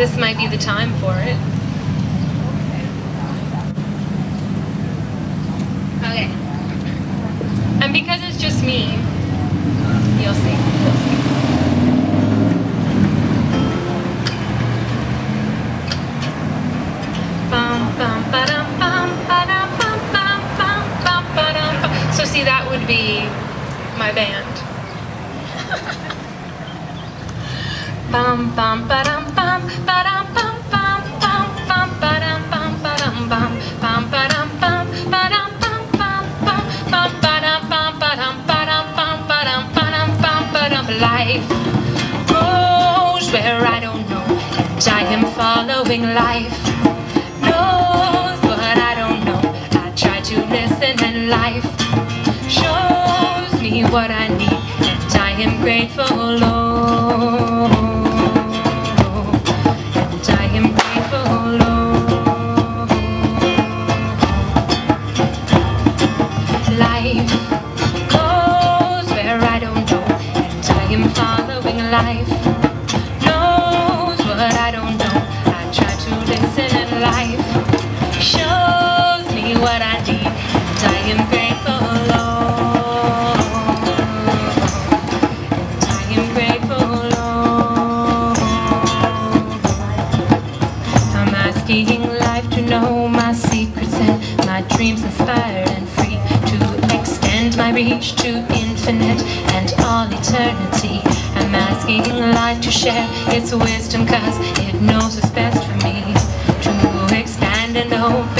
this might be the time for it. Okay. And because it's just me, you'll see. So see, that would be my band. Bum bum ba-dum bum Life goes where I don't know and I am following life. Knows what I don't know I try to listen and life shows me what I need and I am grateful Lord where I don't know and I am following life. Knows what I don't know I try to listen and life. Shows me what I need and I am grateful. And I am grateful. I'm asking life to know my secrets and my dreams inspired reach to infinite and all eternity. I'm asking life to share its wisdom cause it knows what's best for me. To expand and open.